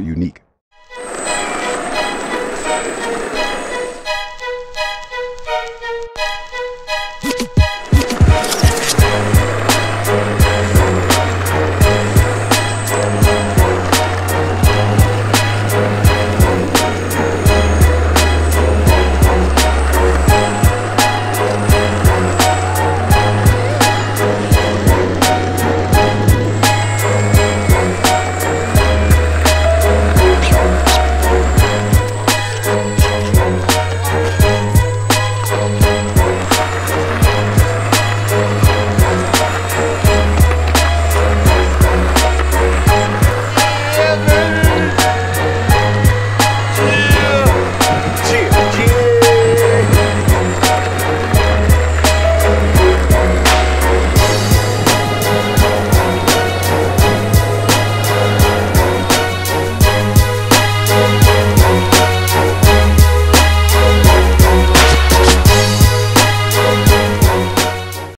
unique.